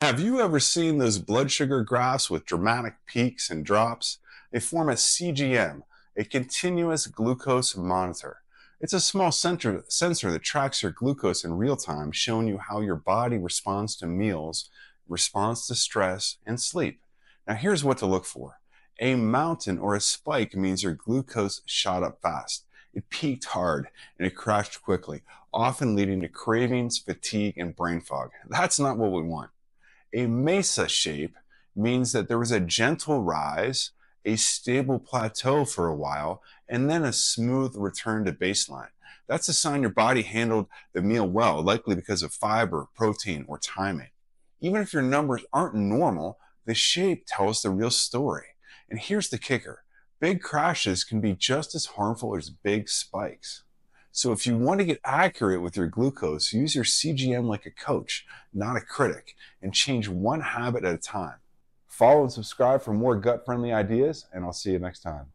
Have you ever seen those blood sugar graphs with dramatic peaks and drops? They form a CGM, a continuous glucose monitor. It's a small sensor, sensor that tracks your glucose in real time, showing you how your body responds to meals, responds to stress, and sleep. Now, here's what to look for. A mountain or a spike means your glucose shot up fast. It peaked hard and it crashed quickly, often leading to cravings, fatigue, and brain fog. That's not what we want. A mesa shape means that there was a gentle rise, a stable plateau for a while, and then a smooth return to baseline. That's a sign your body handled the meal well, likely because of fiber, protein, or timing. Even if your numbers aren't normal, the shape tells the real story. And here's the kicker big crashes can be just as harmful as big spikes. So if you want to get accurate with your glucose, use your CGM like a coach, not a critic, and change one habit at a time. Follow and subscribe for more gut friendly ideas, and I'll see you next time.